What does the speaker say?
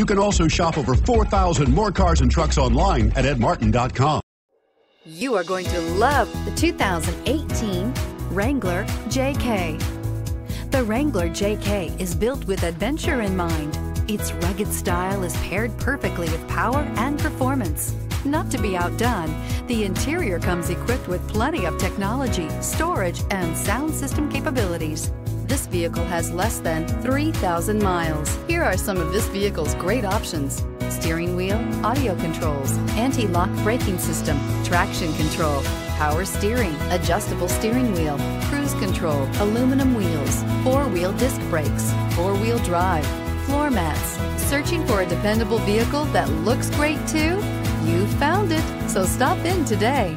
You can also shop over 4,000 more cars and trucks online at edmartin.com. You are going to love the 2018 Wrangler JK. The Wrangler JK is built with adventure in mind. Its rugged style is paired perfectly with power and performance. Not to be outdone, the interior comes equipped with plenty of technology, storage, and sound system capabilities. This vehicle has less than 3,000 miles. Here are some of this vehicle's great options. Steering wheel, audio controls, anti-lock braking system, traction control, power steering, adjustable steering wheel, cruise control, aluminum wheels, four-wheel disc brakes, four-wheel drive, floor mats. Searching for a dependable vehicle that looks great too? You found it, so stop in today.